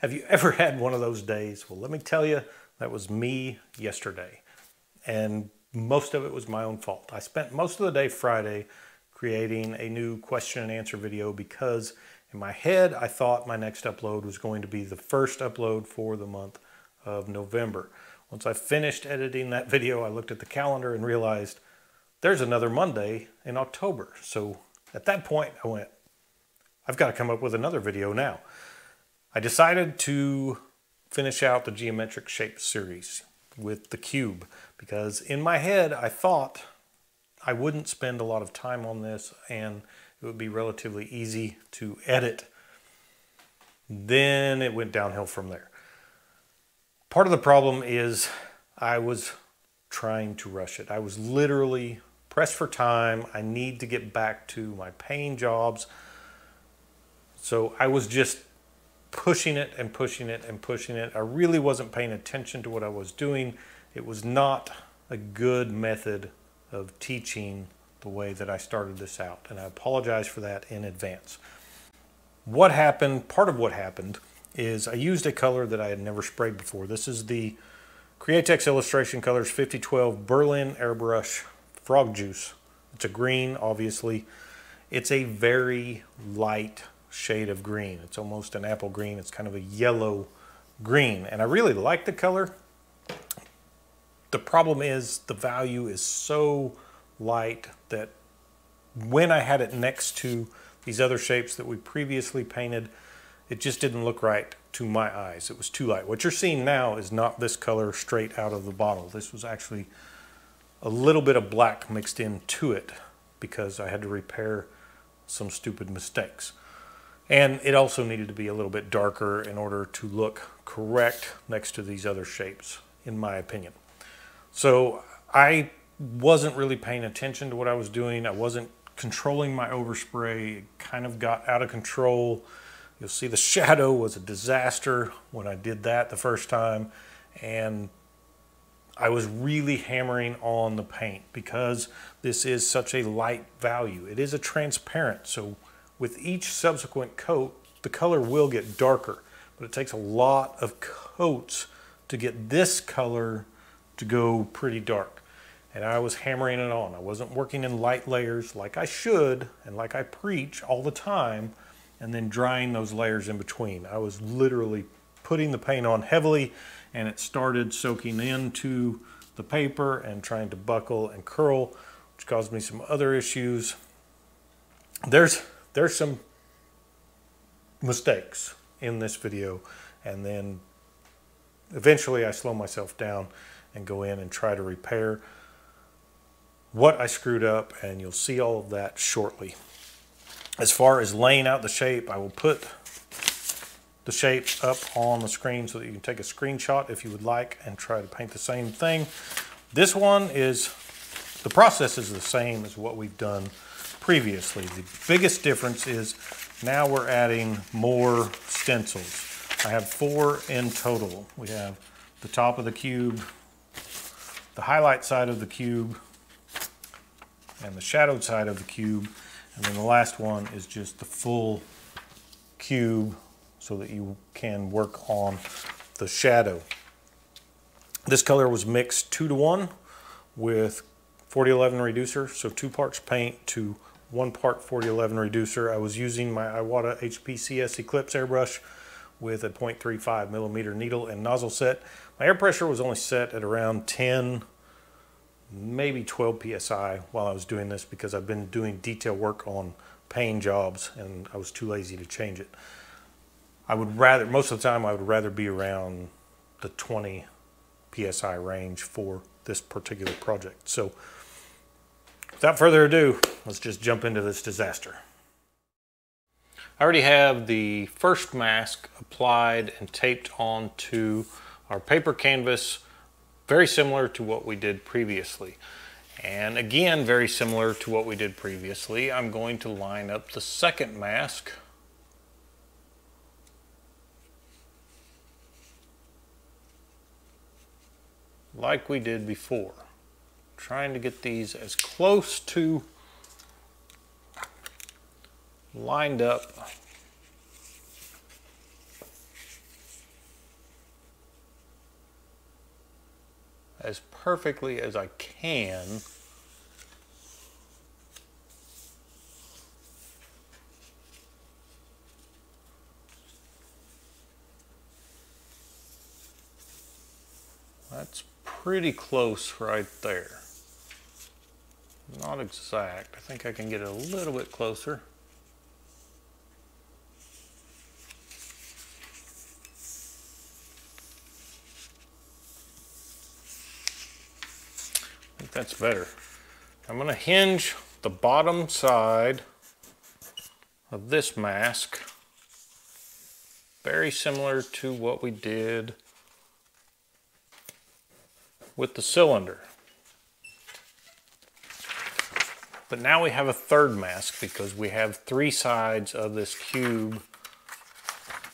Have you ever had one of those days? Well, let me tell you, that was me yesterday. And most of it was my own fault. I spent most of the day Friday creating a new question and answer video because in my head I thought my next upload was going to be the first upload for the month of November. Once I finished editing that video, I looked at the calendar and realized there's another Monday in October. So at that point, I went, I've got to come up with another video now. I decided to finish out the geometric shape series with the cube because in my head I thought I wouldn't spend a lot of time on this and it would be relatively easy to edit. Then it went downhill from there. Part of the problem is I was trying to rush it. I was literally pressed for time. I need to get back to my paying jobs. So I was just pushing it and pushing it and pushing it. I really wasn't paying attention to what I was doing. It was not a good method of teaching the way that I started this out. And I apologize for that in advance. What happened, part of what happened, is I used a color that I had never sprayed before. This is the Createx Illustration Colors 5012 Berlin Airbrush Frog Juice. It's a green, obviously. It's a very light shade of green. It's almost an apple green. It's kind of a yellow green. And I really like the color. The problem is the value is so light that when I had it next to these other shapes that we previously painted, it just didn't look right to my eyes. It was too light. What you're seeing now is not this color straight out of the bottle. This was actually a little bit of black mixed into it because I had to repair some stupid mistakes. And it also needed to be a little bit darker in order to look correct next to these other shapes, in my opinion. So I wasn't really paying attention to what I was doing. I wasn't controlling my overspray. It kind of got out of control. You'll see the shadow was a disaster when I did that the first time. And I was really hammering on the paint because this is such a light value. It is a transparent, so with each subsequent coat, the color will get darker, but it takes a lot of coats to get this color to go pretty dark. And I was hammering it on. I wasn't working in light layers like I should and like I preach all the time and then drying those layers in between. I was literally putting the paint on heavily and it started soaking into the paper and trying to buckle and curl, which caused me some other issues. There's, there's some mistakes in this video and then eventually I slow myself down and go in and try to repair what I screwed up and you'll see all of that shortly. As far as laying out the shape, I will put the shape up on the screen so that you can take a screenshot if you would like and try to paint the same thing. This one is, the process is the same as what we've done previously. The biggest difference is now we're adding more stencils. I have four in total. We have the top of the cube, the highlight side of the cube, and the shadowed side of the cube. And then the last one is just the full cube so that you can work on the shadow. This color was mixed two to one with 4011 reducer, so two parts paint to one part 4011 reducer. I was using my Iwata HPCS Eclipse airbrush with a 0.35 millimeter needle and nozzle set. My air pressure was only set at around 10, maybe 12 psi while I was doing this because I've been doing detail work on paint jobs and I was too lazy to change it. I would rather, most of the time, I would rather be around the 20 psi range for this particular project. So without further ado, let's just jump into this disaster. I already have the first mask applied and taped onto our paper canvas, very similar to what we did previously. And again, very similar to what we did previously, I'm going to line up the second mask like we did before trying to get these as close to lined up as perfectly as I can. That's pretty close right there. Not exact. I think I can get a little bit closer. I think that's better. I'm going to hinge the bottom side of this mask very similar to what we did with the cylinder. But now we have a third mask because we have three sides of this cube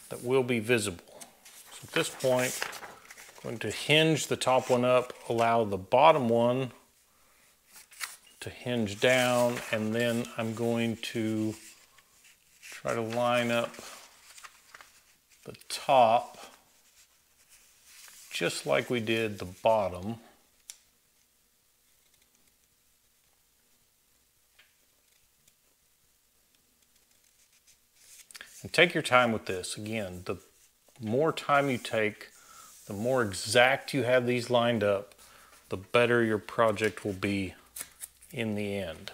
that will be visible. So at this point, I'm going to hinge the top one up, allow the bottom one to hinge down, and then I'm going to try to line up the top just like we did the bottom. And take your time with this. Again, the more time you take, the more exact you have these lined up, the better your project will be in the end.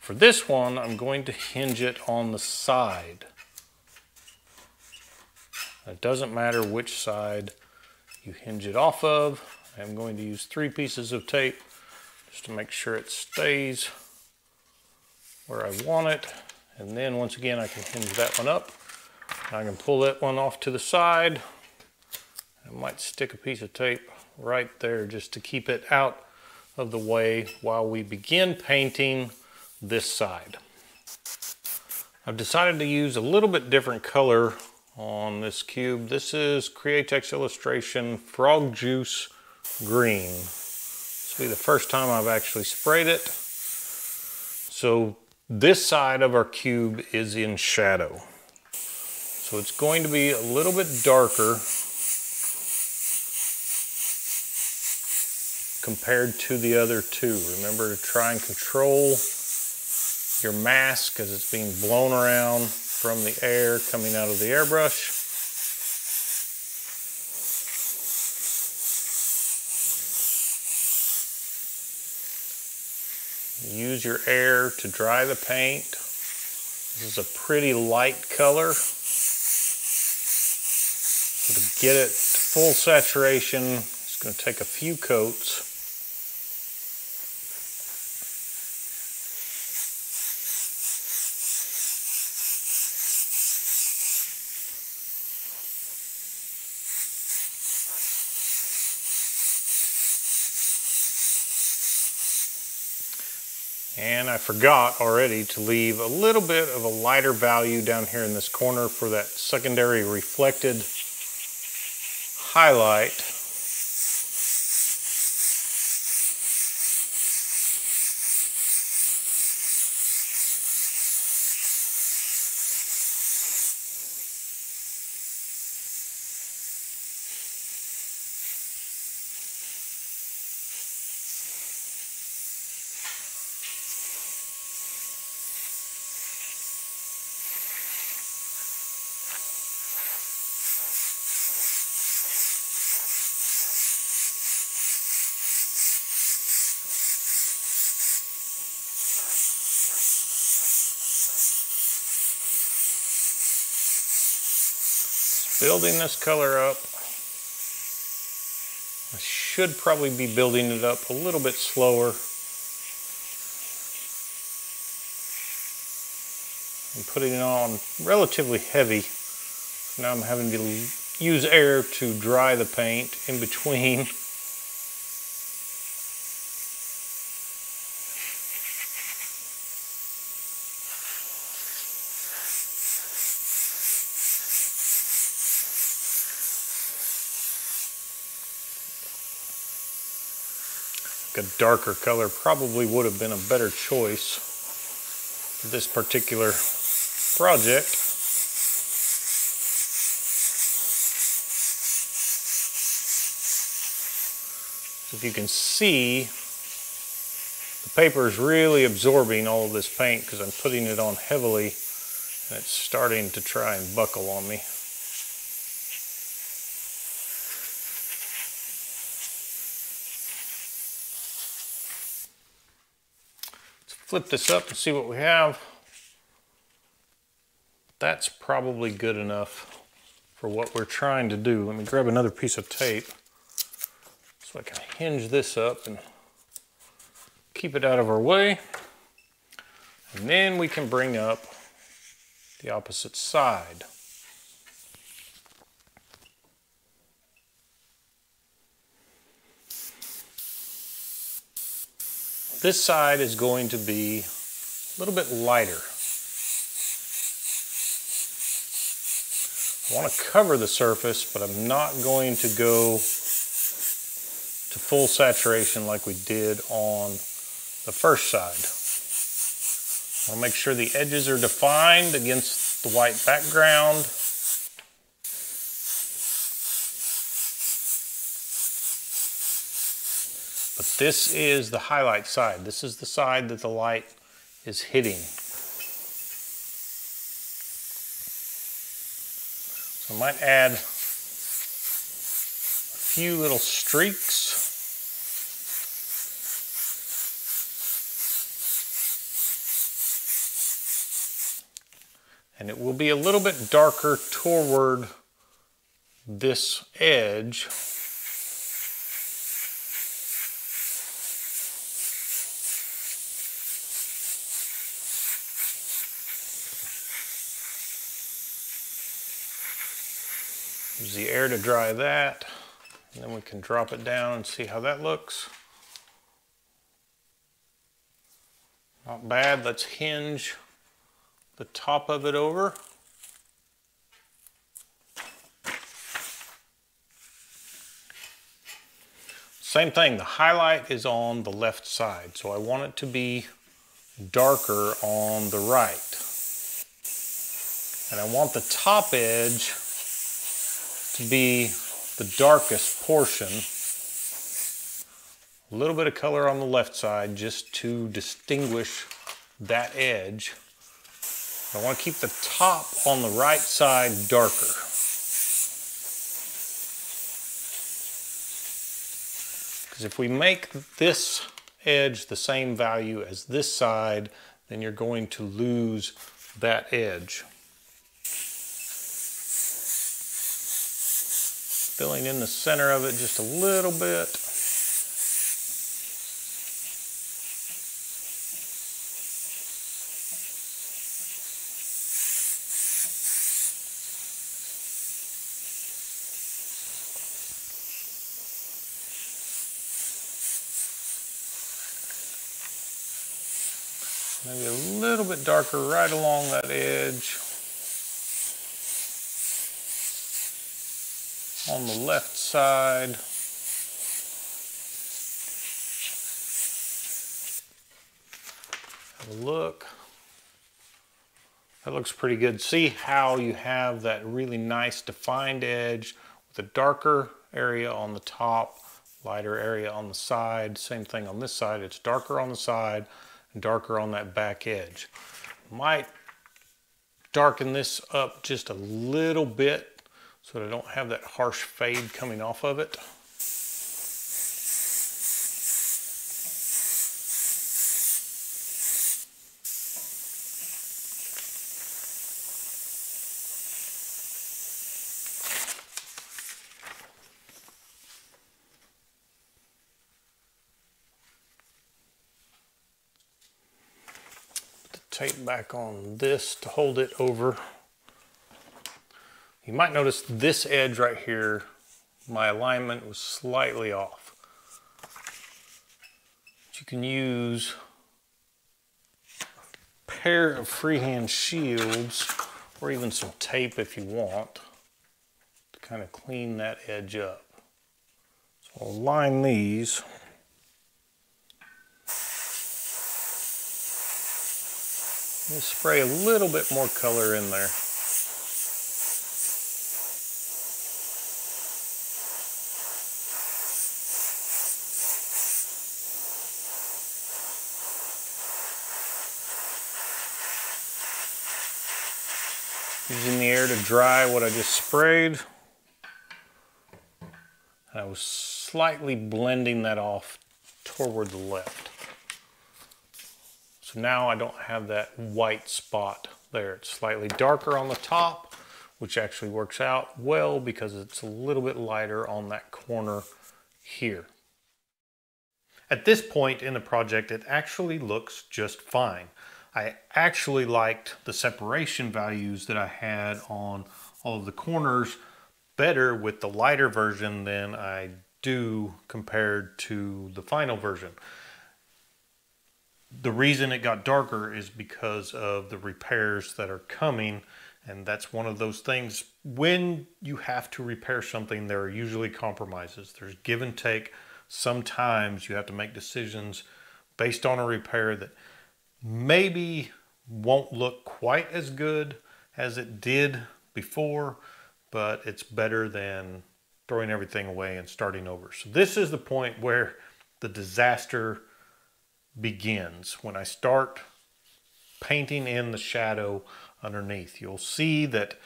For this one, I'm going to hinge it on the side. It doesn't matter which side you hinge it off of. I'm going to use three pieces of tape just to make sure it stays where I want it. And then once again, I can hinge that one up. I can pull that one off to the side. I might stick a piece of tape right there just to keep it out of the way while we begin painting this side. I've decided to use a little bit different color on this cube. This is Createx Illustration Frog Juice Green. This will be the first time I've actually sprayed it. So this side of our cube is in shadow. So it's going to be a little bit darker compared to the other two. Remember to try and control your mask as it's being blown around from the air coming out of the airbrush. Use your air to dry the paint. This is a pretty light color. So to get it to full saturation, it's going to take a few coats. And I forgot already to leave a little bit of a lighter value down here in this corner for that secondary reflected highlight. Building this color up. I should probably be building it up a little bit slower. I'm putting it on relatively heavy. Now I'm having to use air to dry the paint in between darker color probably would have been a better choice for this particular project. If you can see, the paper is really absorbing all of this paint because I'm putting it on heavily and it's starting to try and buckle on me. Flip this up and see what we have. That's probably good enough for what we're trying to do. Let me grab another piece of tape so I can hinge this up and keep it out of our way. And then we can bring up the opposite side. This side is going to be a little bit lighter. I want to cover the surface, but I'm not going to go to full saturation like we did on the first side. I'll make sure the edges are defined against the white background. But this is the highlight side. This is the side that the light is hitting. So I might add a few little streaks. And it will be a little bit darker toward this edge. Use the air to dry that. And then we can drop it down and see how that looks. Not bad. Let's hinge the top of it over. Same thing, the highlight is on the left side, so I want it to be darker on the right. And I want the top edge to be the darkest portion. A little bit of color on the left side just to distinguish that edge. I want to keep the top on the right side darker. Because if we make this edge the same value as this side, then you're going to lose that edge. Filling in the center of it just a little bit. Maybe a little bit darker right along that edge. On the left side. Have a look. That looks pretty good. See how you have that really nice defined edge with a darker area on the top, lighter area on the side. Same thing on this side. It's darker on the side and darker on that back edge. Might darken this up just a little bit so that I don't have that harsh fade coming off of it. Tape back on this to hold it over you might notice this edge right here, my alignment was slightly off. But you can use a pair of freehand shields or even some tape if you want to kind of clean that edge up. So I'll line these. And spray a little bit more color in there. Using the to dry what I just sprayed. I was slightly blending that off toward the left. So now I don't have that white spot there. It's slightly darker on the top, which actually works out well because it's a little bit lighter on that corner here. At this point in the project, it actually looks just fine. I actually liked the separation values that I had on all of the corners better with the lighter version than I do compared to the final version. The reason it got darker is because of the repairs that are coming and that's one of those things when you have to repair something there are usually compromises. There's give and take. Sometimes you have to make decisions based on a repair that maybe won't look quite as good as it did before, but it's better than throwing everything away and starting over. So this is the point where the disaster begins. When I start painting in the shadow underneath, you'll see that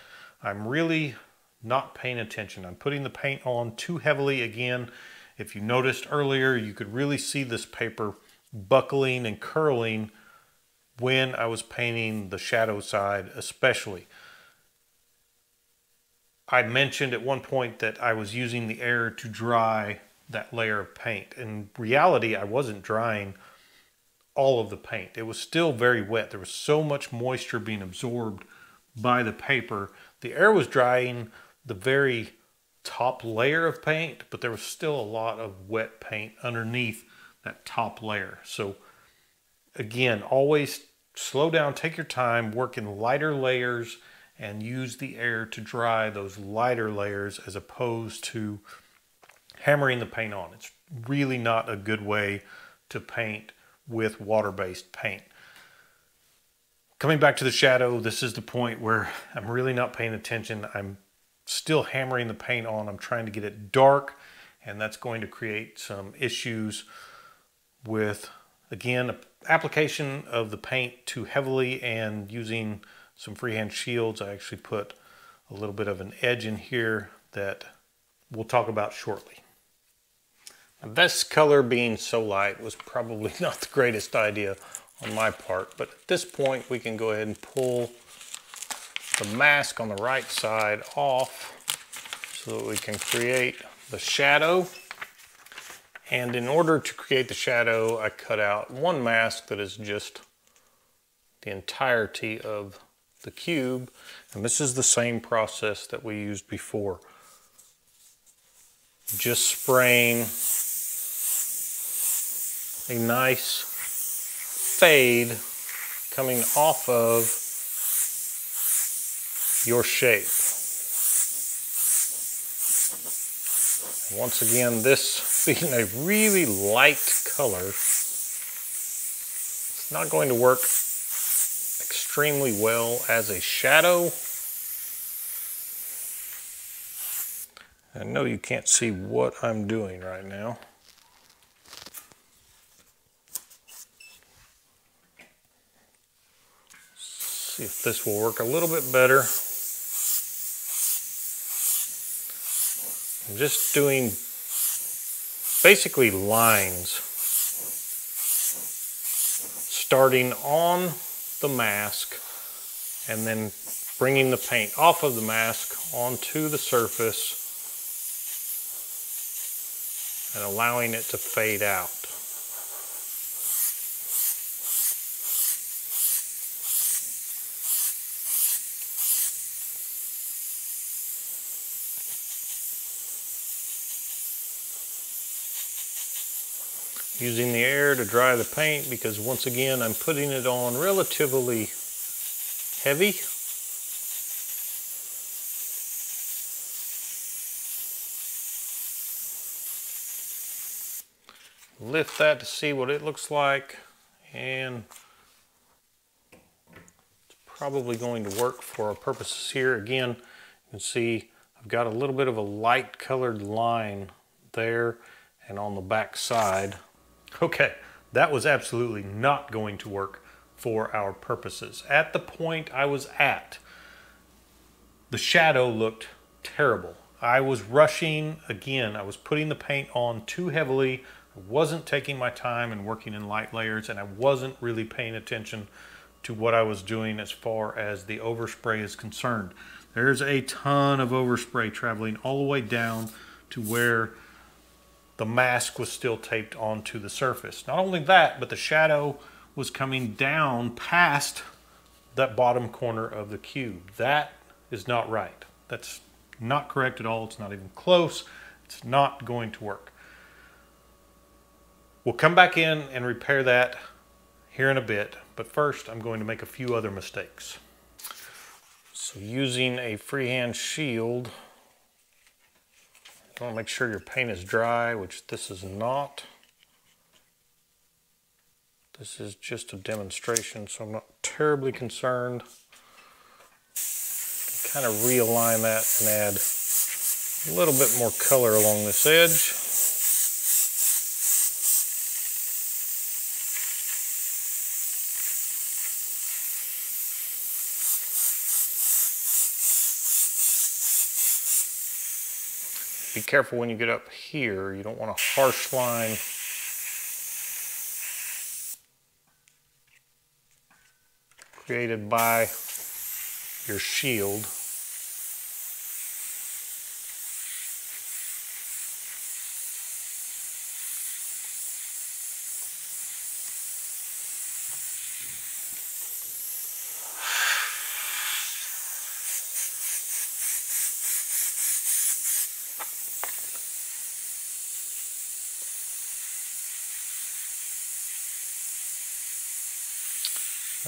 I'm really not paying attention. I'm putting the paint on too heavily again. If you noticed earlier, you could really see this paper buckling and curling when I was painting the shadow side especially. I mentioned at one point that I was using the air to dry that layer of paint. In reality, I wasn't drying all of the paint. It was still very wet. There was so much moisture being absorbed by the paper. The air was drying the very top layer of paint, but there was still a lot of wet paint underneath that top layer. So again, always slow down, take your time, work in lighter layers and use the air to dry those lighter layers as opposed to hammering the paint on. It's really not a good way to paint with water-based paint. Coming back to the shadow, this is the point where I'm really not paying attention. I'm still hammering the paint on. I'm trying to get it dark and that's going to create some issues with, again, application of the paint too heavily and using some freehand shields. I actually put a little bit of an edge in here that we'll talk about shortly. Now this color being so light was probably not the greatest idea on my part, but at this point we can go ahead and pull the mask on the right side off so that we can create the shadow. And in order to create the shadow, I cut out one mask that is just the entirety of the cube. And this is the same process that we used before. Just spraying a nice fade coming off of your shape. Once again, this being a really light color, it's not going to work extremely well as a shadow. I know you can't see what I'm doing right now. See if this will work a little bit better. I'm just doing basically lines starting on the mask and then bringing the paint off of the mask onto the surface and allowing it to fade out. Using the air to dry the paint because once again I'm putting it on relatively heavy. Lift that to see what it looks like and it's probably going to work for our purposes here. Again, you can see I've got a little bit of a light colored line there and on the back side Okay, that was absolutely not going to work for our purposes. At the point I was at, the shadow looked terrible. I was rushing again. I was putting the paint on too heavily. I wasn't taking my time and working in light layers and I wasn't really paying attention to what I was doing as far as the overspray is concerned. There's a ton of overspray traveling all the way down to where the mask was still taped onto the surface. Not only that, but the shadow was coming down past that bottom corner of the cube. That is not right. That's not correct at all. It's not even close. It's not going to work. We'll come back in and repair that here in a bit, but first I'm going to make a few other mistakes. So using a freehand shield, you want to make sure your paint is dry, which this is not. This is just a demonstration, so I'm not terribly concerned. Kind of realign that and add a little bit more color along this edge. Be careful when you get up here. You don't want a harsh line created by your shield.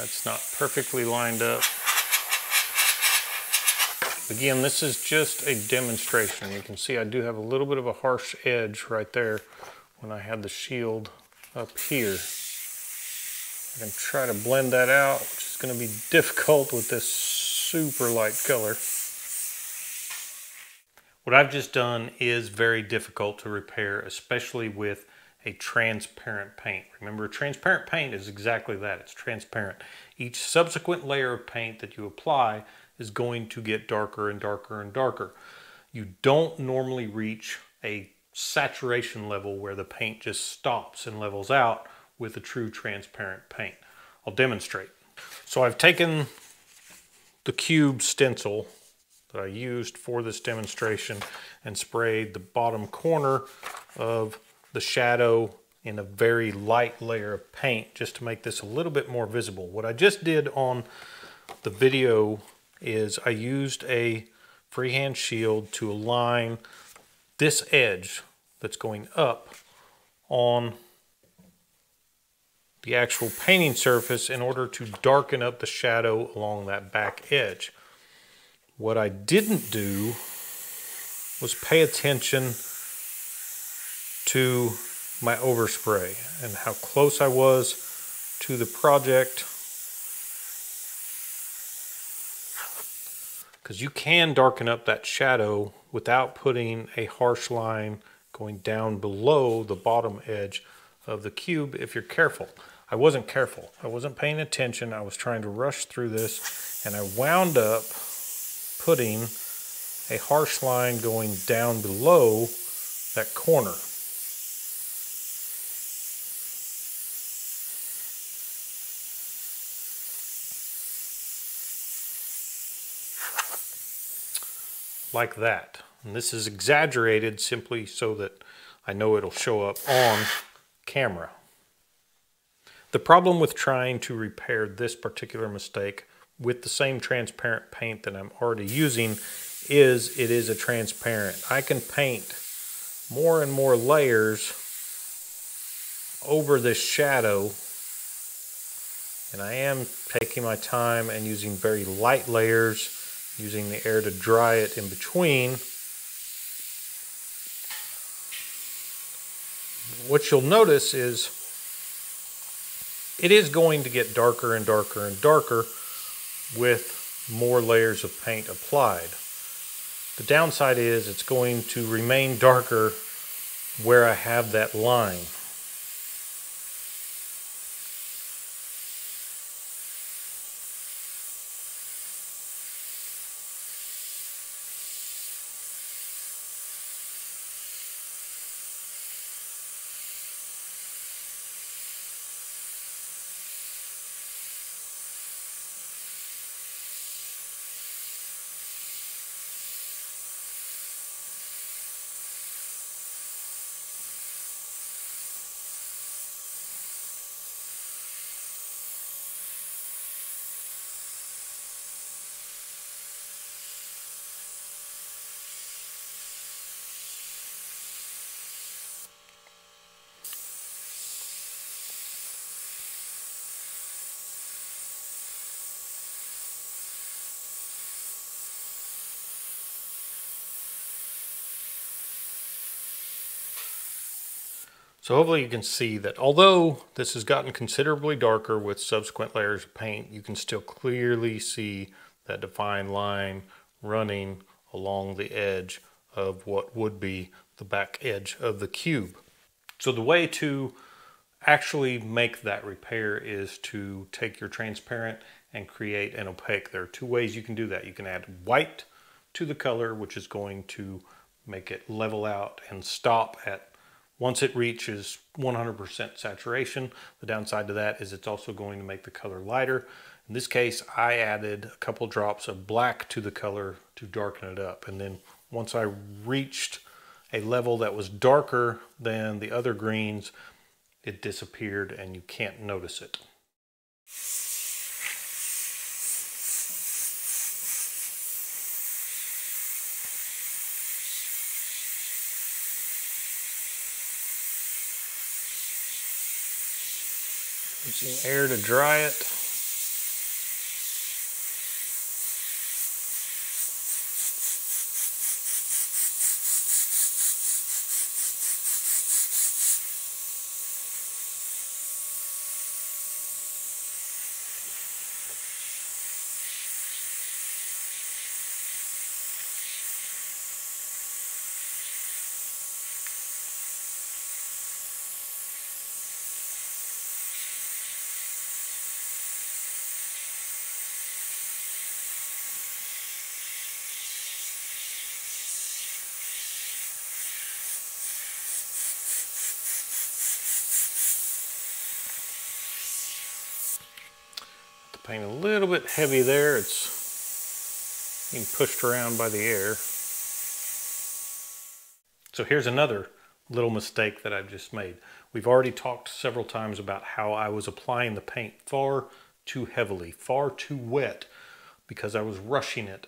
That's not perfectly lined up. Again, this is just a demonstration. You can see I do have a little bit of a harsh edge right there when I had the shield up here. I can try to blend that out, which is to be difficult with this super light color. What I've just done is very difficult to repair, especially with a transparent paint. Remember, transparent paint is exactly that. It's transparent. Each subsequent layer of paint that you apply is going to get darker and darker and darker. You don't normally reach a saturation level where the paint just stops and levels out with a true transparent paint. I'll demonstrate. So I've taken the cube stencil that I used for this demonstration and sprayed the bottom corner of the shadow in a very light layer of paint just to make this a little bit more visible. What I just did on the video is I used a freehand shield to align this edge that's going up on the actual painting surface in order to darken up the shadow along that back edge. What I didn't do was pay attention to my overspray and how close I was to the project. Because you can darken up that shadow without putting a harsh line going down below the bottom edge of the cube if you're careful. I wasn't careful. I wasn't paying attention. I was trying to rush through this and I wound up putting a harsh line going down below that corner. Like that. And this is exaggerated simply so that I know it'll show up on camera. The problem with trying to repair this particular mistake with the same transparent paint that I'm already using is it is a transparent. I can paint more and more layers over this shadow and I am taking my time and using very light layers using the air to dry it in between. What you'll notice is it is going to get darker and darker and darker with more layers of paint applied. The downside is it's going to remain darker where I have that line. So hopefully you can see that although this has gotten considerably darker with subsequent layers of paint, you can still clearly see that defined line running along the edge of what would be the back edge of the cube. So the way to actually make that repair is to take your transparent and create an opaque. There are two ways you can do that. You can add white to the color, which is going to make it level out and stop at once it reaches 100% saturation. The downside to that is it's also going to make the color lighter. In this case, I added a couple drops of black to the color to darken it up. And then once I reached a level that was darker than the other greens, it disappeared and you can't notice it. Using air to dry it. paint a little bit heavy there. It's being pushed around by the air. So here's another little mistake that I've just made. We've already talked several times about how I was applying the paint far too heavily, far too wet because I was rushing it.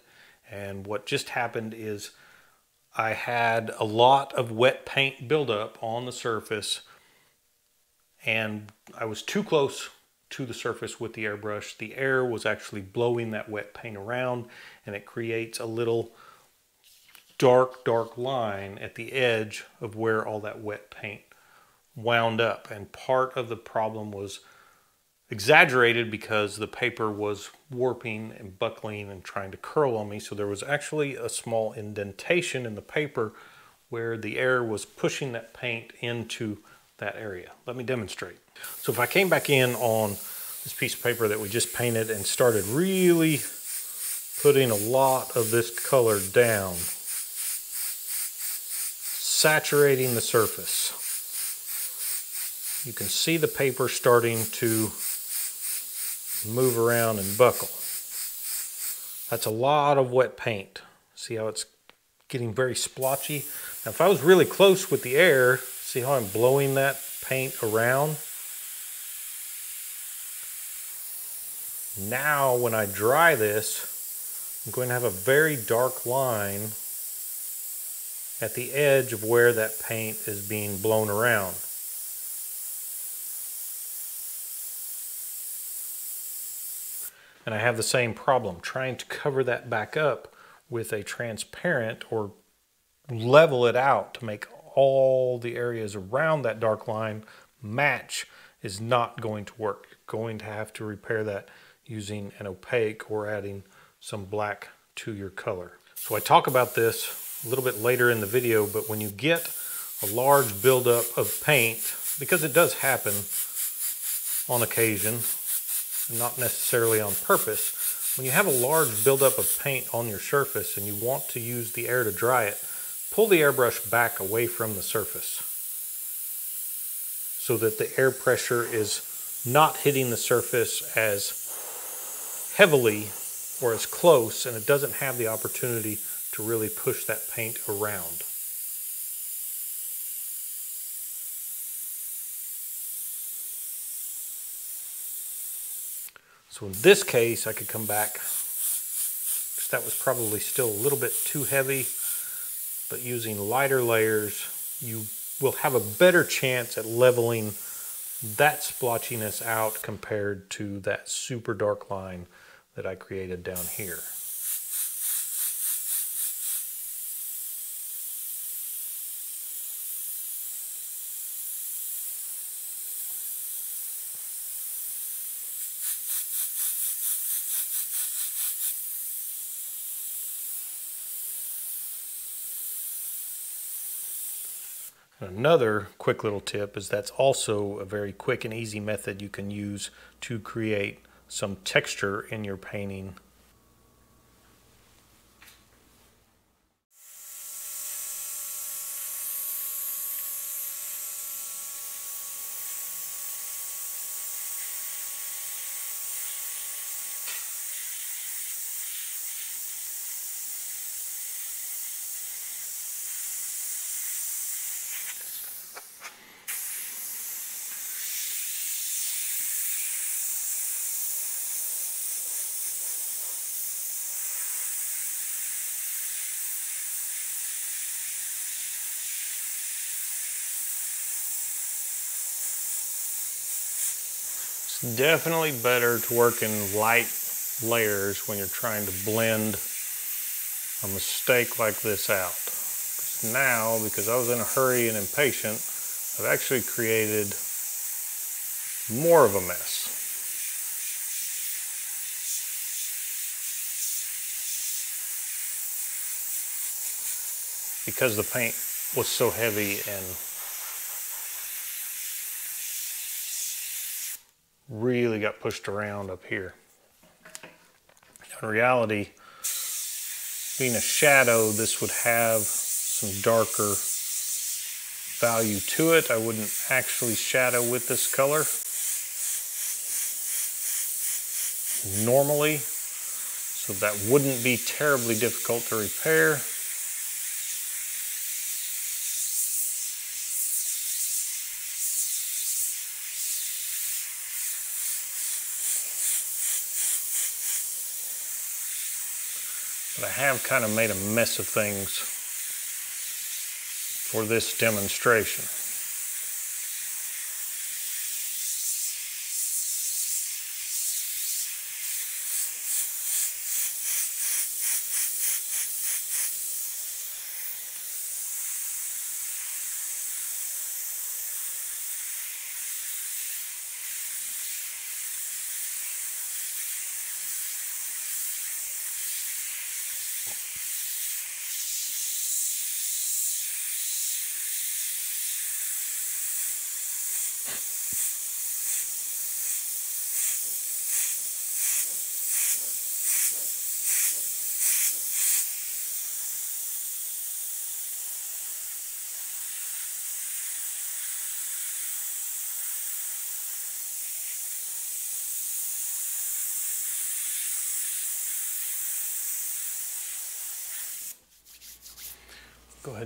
And what just happened is I had a lot of wet paint buildup on the surface and I was too close to the surface with the airbrush. The air was actually blowing that wet paint around and it creates a little dark, dark line at the edge of where all that wet paint wound up. And part of the problem was exaggerated because the paper was warping and buckling and trying to curl on me. So there was actually a small indentation in the paper where the air was pushing that paint into that area. Let me demonstrate. So if I came back in on this piece of paper that we just painted and started really putting a lot of this color down, saturating the surface, you can see the paper starting to move around and buckle. That's a lot of wet paint. See how it's getting very splotchy? Now if I was really close with the air, see how I'm blowing that paint around? Now when I dry this, I'm going to have a very dark line at the edge of where that paint is being blown around. And I have the same problem, trying to cover that back up with a transparent or level it out to make all the areas around that dark line match is not going to work. You're going to have to repair that using an opaque or adding some black to your color. So I talk about this a little bit later in the video, but when you get a large buildup of paint, because it does happen on occasion, not necessarily on purpose, when you have a large buildup of paint on your surface and you want to use the air to dry it, pull the airbrush back away from the surface so that the air pressure is not hitting the surface as heavily or as close and it doesn't have the opportunity to really push that paint around. So in this case, I could come back, because that was probably still a little bit too heavy, but using lighter layers, you will have a better chance at leveling that splotchiness out compared to that super dark line that I created down here. Another quick little tip is that's also a very quick and easy method you can use to create some texture in your painting definitely better to work in light layers when you're trying to blend a mistake like this out. Now, because I was in a hurry and impatient, I've actually created more of a mess. Because the paint was so heavy and really got pushed around up here. In reality, being a shadow, this would have some darker value to it. I wouldn't actually shadow with this color normally, so that wouldn't be terribly difficult to repair. But I have kind of made a mess of things for this demonstration.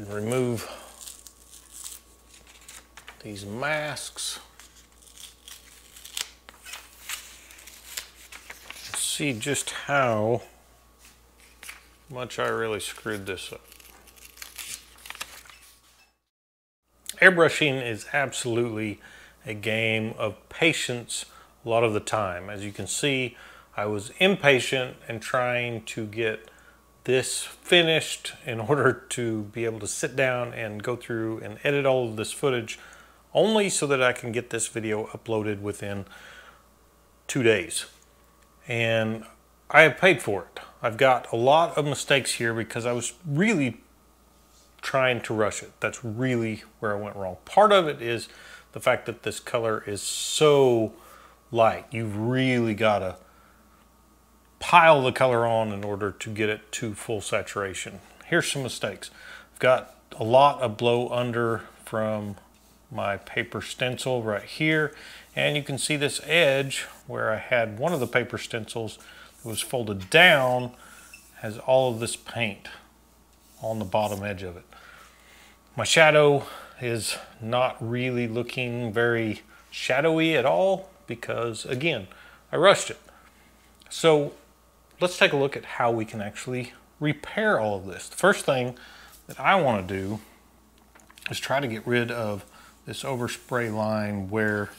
Remove these masks. See just how much I really screwed this up. Airbrushing is absolutely a game of patience a lot of the time. As you can see, I was impatient and trying to get this finished in order to be able to sit down and go through and edit all of this footage only so that I can get this video uploaded within two days. And I have paid for it. I've got a lot of mistakes here because I was really trying to rush it. That's really where I went wrong. Part of it is the fact that this color is so light. You've really got to pile the color on in order to get it to full saturation. Here's some mistakes. I've got a lot of blow under from my paper stencil right here and you can see this edge where I had one of the paper stencils that was folded down has all of this paint on the bottom edge of it. My shadow is not really looking very shadowy at all because again I rushed it. So let's take a look at how we can actually repair all of this. The first thing that I want to do is try to get rid of this overspray line where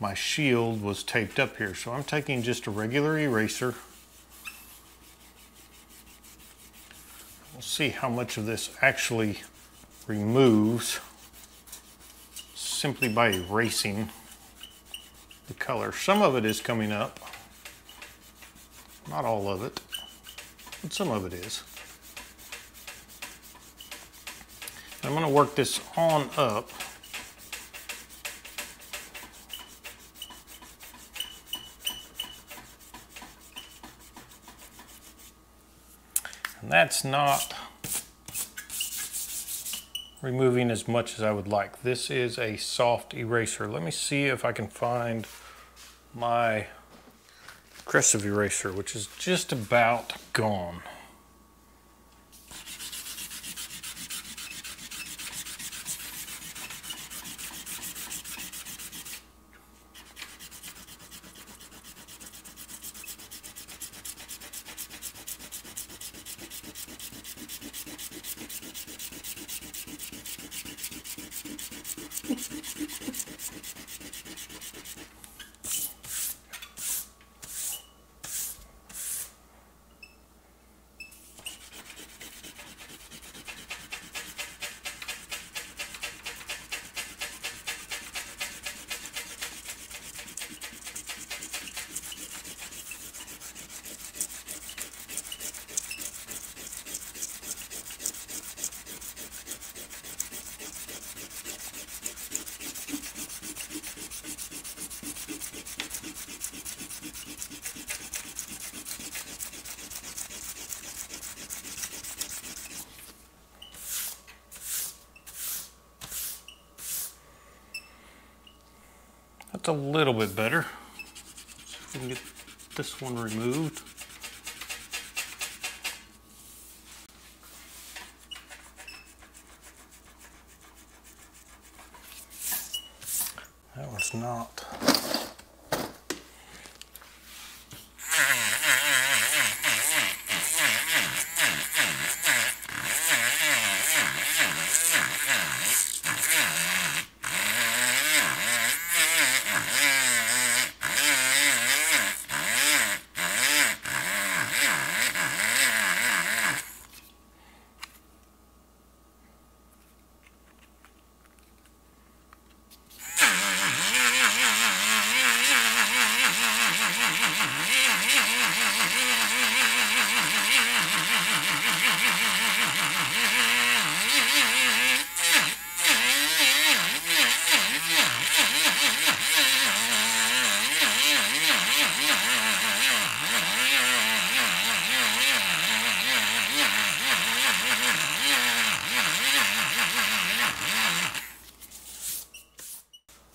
my shield was taped up here. So I'm taking just a regular eraser. We'll see how much of this actually removes simply by erasing the color. Some of it is coming up. Not all of it, but some of it is. I'm going to work this on up. And that's not removing as much as I would like. This is a soft eraser. Let me see if I can find my aggressive eraser, which is just about gone. That's a little bit better. We can get this one removed. That one's not.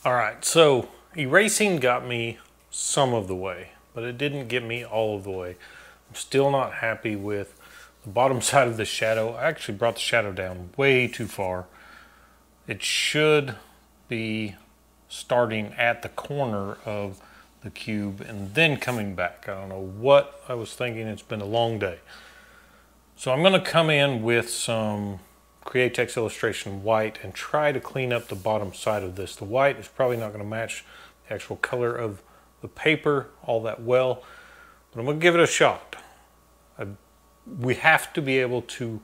All right, so erasing got me some of the way, but it didn't get me all of the way. I'm still not happy with the bottom side of the shadow. I actually brought the shadow down way too far. It should be starting at the corner of the cube and then coming back. I don't know what I was thinking. It's been a long day. So I'm going to come in with some Createx Illustration white and try to clean up the bottom side of this. The white is probably not going to match actual color of the paper all that well, but I'm going to give it a shot. I, we have to be able to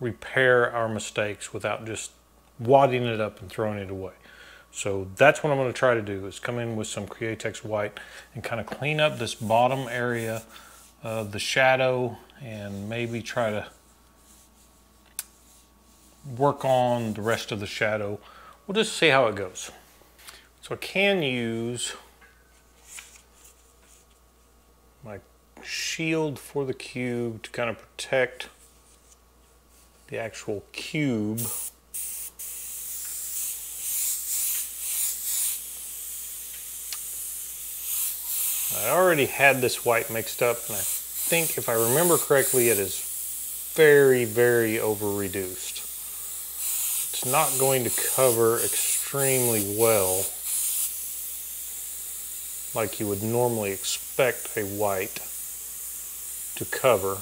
repair our mistakes without just wadding it up and throwing it away. So that's what I'm going to try to do is come in with some Createx white and kind of clean up this bottom area of the shadow and maybe try to work on the rest of the shadow. We'll just see how it goes. I can use my shield for the cube to kind of protect the actual cube. I already had this white mixed up and I think if I remember correctly it is very, very over reduced it's not going to cover extremely well like you would normally expect a white to cover.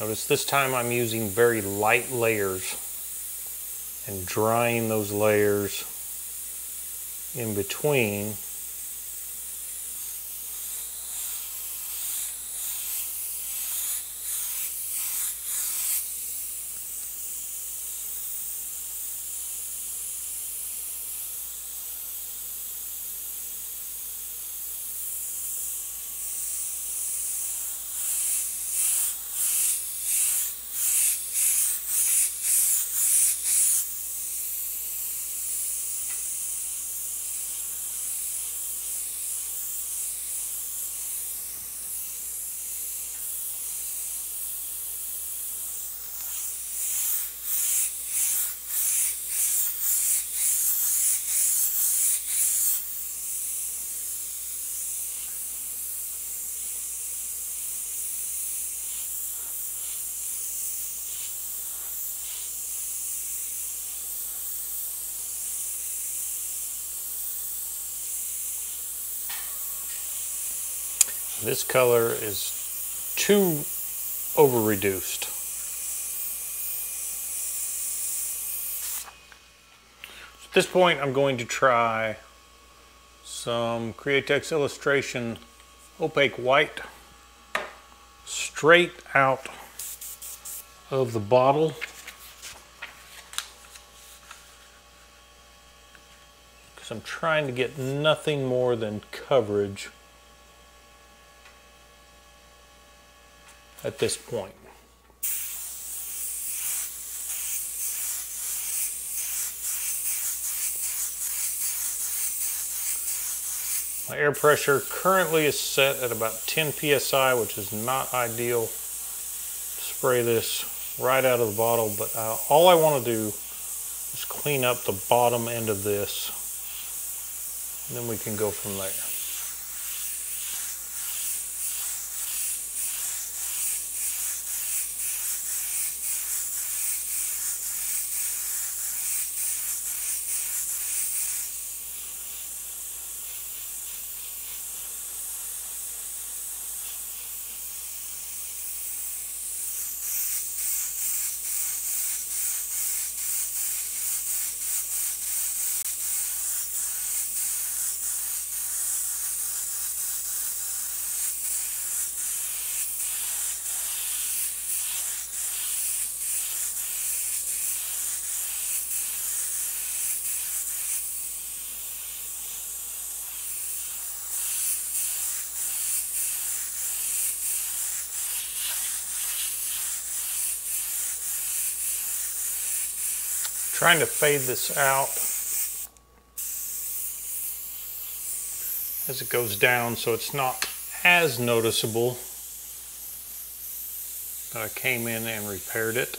Notice this time I'm using very light layers and drying those layers in between This color is too over reduced. At this point, I'm going to try some Createx Illustration Opaque White straight out of the bottle. Because I'm trying to get nothing more than coverage at this point. My air pressure currently is set at about 10 psi, which is not ideal. Spray this right out of the bottle, but uh, all I want to do is clean up the bottom end of this. And then we can go from there. Trying to fade this out as it goes down so it's not as noticeable that I came in and repaired it.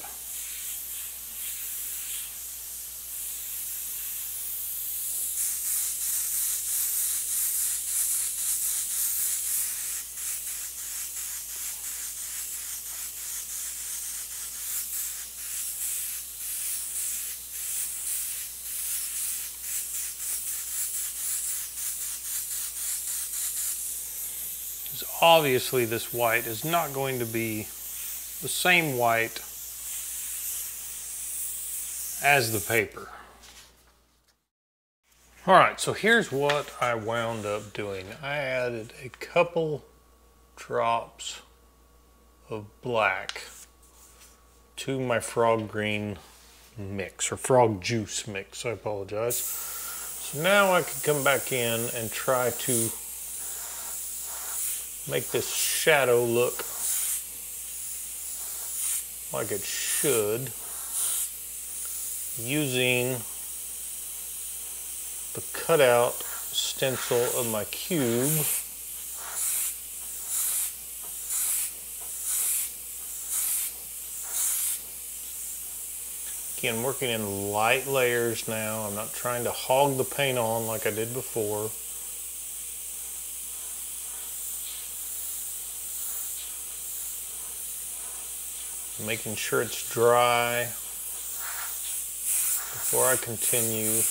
Obviously this white is not going to be the same white as the paper. All right, so here's what I wound up doing. I added a couple drops of black to my frog green mix or frog juice mix, I apologize. So now I can come back in and try to make this shadow look like it should using the cutout stencil of my cube Again, working in light layers now. I'm not trying to hog the paint on like I did before. Making sure it's dry before I continue.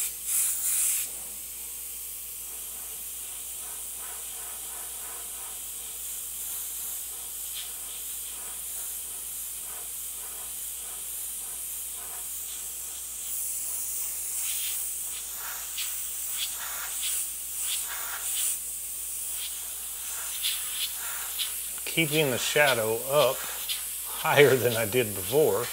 keeping the shadow up higher than I did before.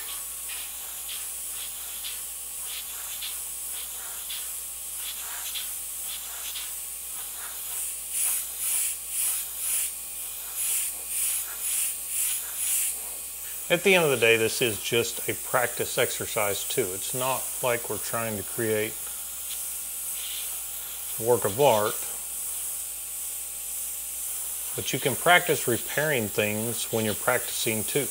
At the end of the day, this is just a practice exercise too. It's not like we're trying to create work of art. But you can practice repairing things when you're practicing too.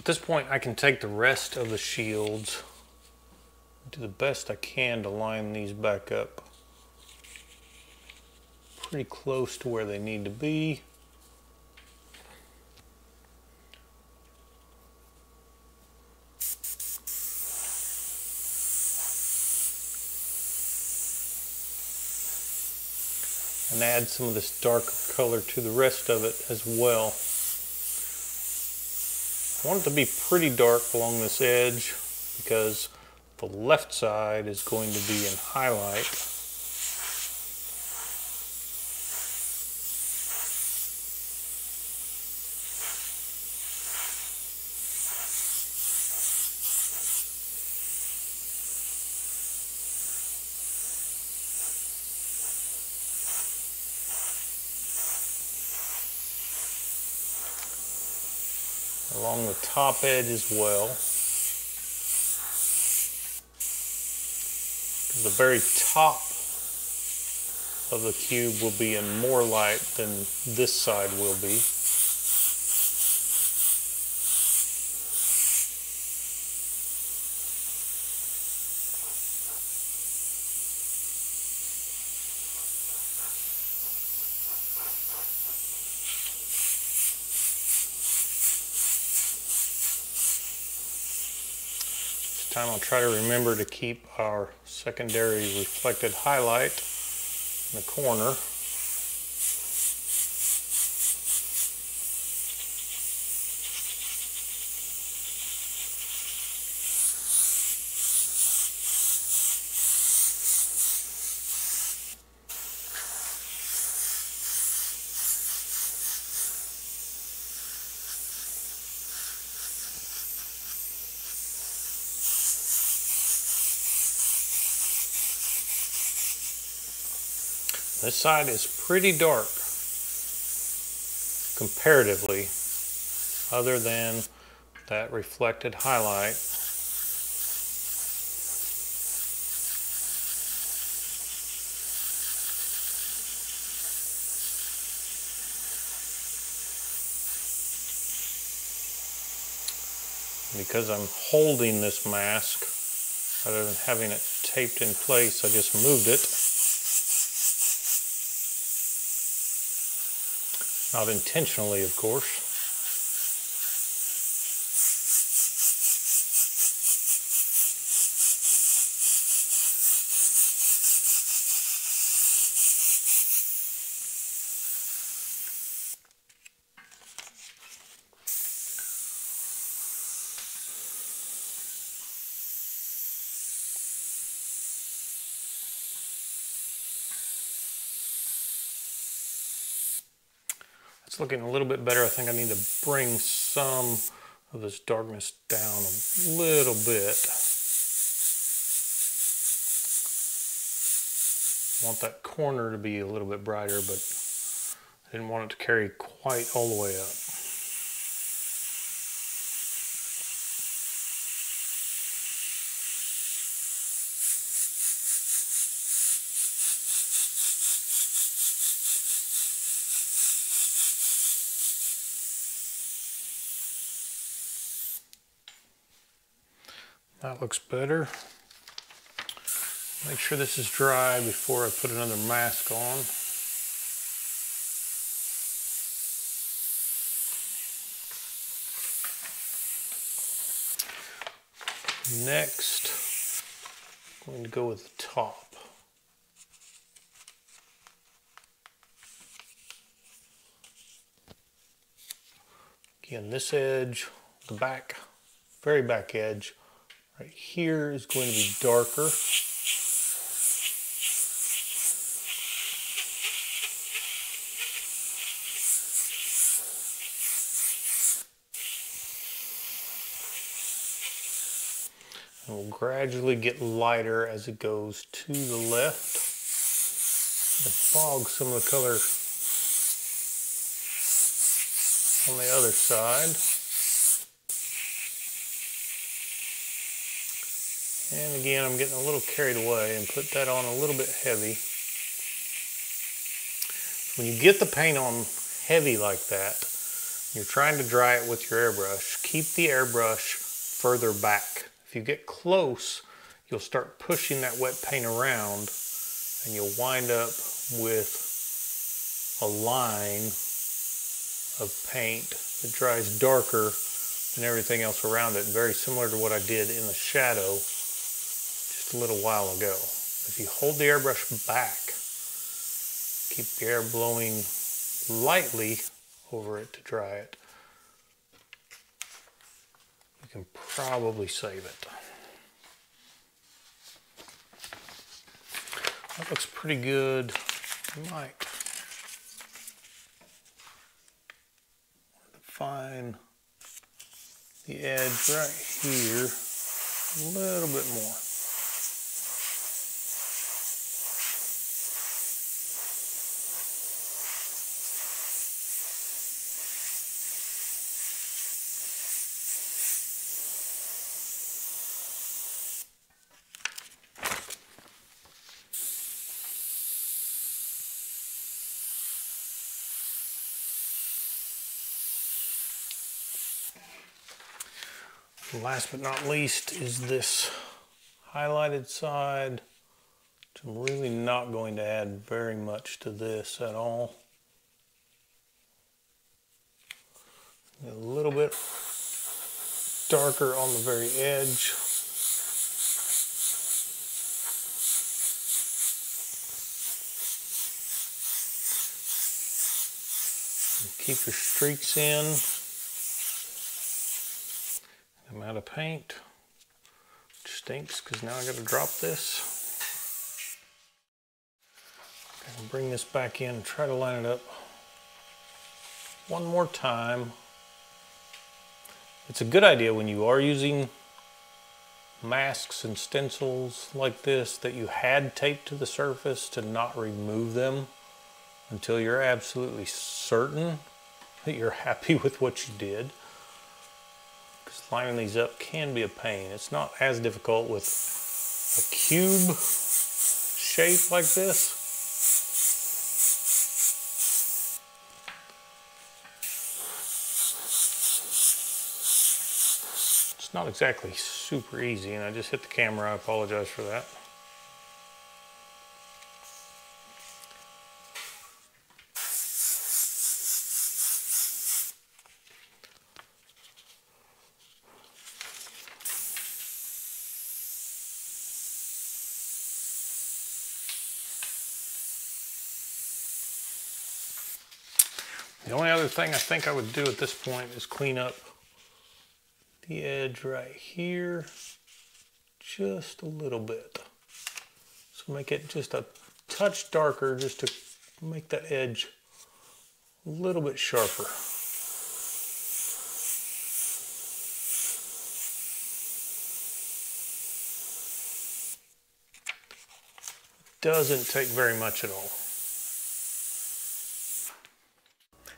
at this point, I can take the rest of the shields, do the best I can to line these back up pretty close to where they need to be. and add some of this dark color to the rest of it as well. I want it to be pretty dark along this edge because the left side is going to be in highlight. along the top edge as well. The very top of the cube will be in more light than this side will be. time I'll try to remember to keep our secondary reflected highlight in the corner. This side is pretty dark comparatively other than that reflected highlight. Because I'm holding this mask rather than having it taped in place, I just moved it. Not intentionally, of course. Looking a little bit better. I think I need to bring some of this darkness down a little bit. Want that corner to be a little bit brighter, but I didn't want it to carry quite all the way up. That looks better. Make sure this is dry before I put another mask on. Next, I'm going to go with the top. Again, this edge, the back, very back edge, Right here is going to be darker. And will gradually get lighter as it goes to the left. And fog some of the color on the other side. And again, I'm getting a little carried away and put that on a little bit heavy. When you get the paint on heavy like that, you're trying to dry it with your airbrush, keep the airbrush further back. If you get close, you'll start pushing that wet paint around and you'll wind up with a line of paint that dries darker than everything else around it, very similar to what I did in the shadow a little while ago. If you hold the airbrush back, Keep the air blowing lightly over it to dry it. You can probably save it. That looks pretty good. Might find the edge right here a little bit more. Last but not least is this highlighted side. Which I'm really not going to add very much to this at all. A little bit darker on the very edge. Keep your streaks in. I'm out of paint, which stinks because now I got to drop this. I'm bring this back in try to line it up one more time. It's a good idea when you are using masks and stencils like this that you had taped to the surface to not remove them until you're absolutely certain that you're happy with what you did lining these up can be a pain. It's not as difficult with a cube shape like this. It's not exactly super easy and I just hit the camera. I apologize for that. Thing I think I would do at this point is clean up the edge right here just a little bit. So make it just a touch darker just to make that edge a little bit sharper. Doesn't take very much at all.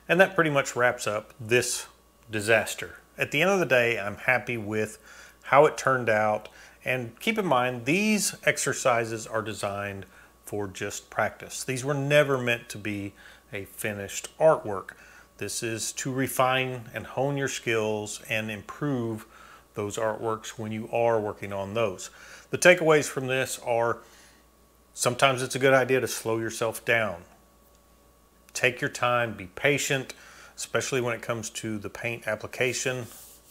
And that pretty much wraps up this disaster. At the end of the day, I'm happy with how it turned out. And keep in mind, these exercises are designed for just practice. These were never meant to be a finished artwork. This is to refine and hone your skills and improve those artworks when you are working on those. The takeaways from this are sometimes it's a good idea to slow yourself down. Take your time, be patient, especially when it comes to the paint application.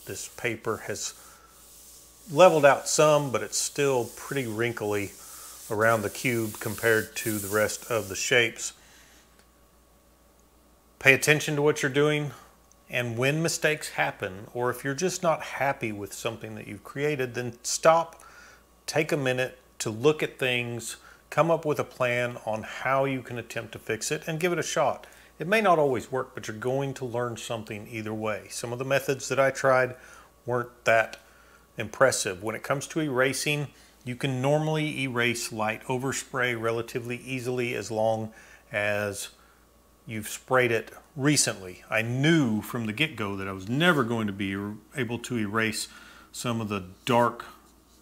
This paper has leveled out some, but it's still pretty wrinkly around the cube compared to the rest of the shapes. Pay attention to what you're doing, and when mistakes happen, or if you're just not happy with something that you've created, then stop, take a minute to look at things, come up with a plan on how you can attempt to fix it and give it a shot. It may not always work, but you're going to learn something either way. Some of the methods that I tried weren't that impressive. When it comes to erasing, you can normally erase light overspray relatively easily as long as you've sprayed it recently. I knew from the get-go that I was never going to be er, able to erase some of the dark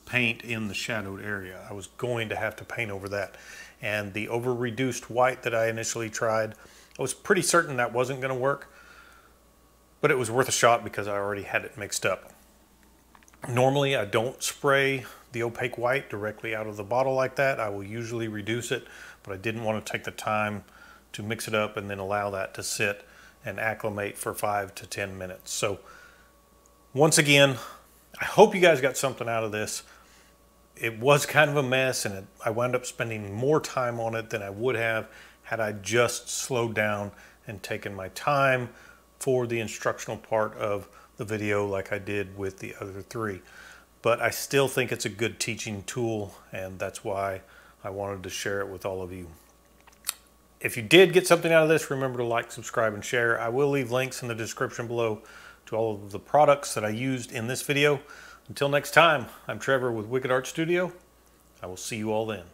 paint in the shadowed area. I was going to have to paint over that. And the over reduced white that I initially tried, I was pretty certain that wasn't going to work, but it was worth a shot because I already had it mixed up. Normally I don't spray the opaque white directly out of the bottle like that. I will usually reduce it, but I didn't want to take the time to mix it up and then allow that to sit and acclimate for five to 10 minutes. So once again, I hope you guys got something out of this it was kind of a mess and it, I wound up spending more time on it than I would have had I just slowed down and taken my time for the instructional part of the video like I did with the other three. But I still think it's a good teaching tool and that's why I wanted to share it with all of you. If you did get something out of this, remember to like, subscribe, and share. I will leave links in the description below to all of the products that I used in this video. Until next time, I'm Trevor with Wicked Art Studio. I will see you all then.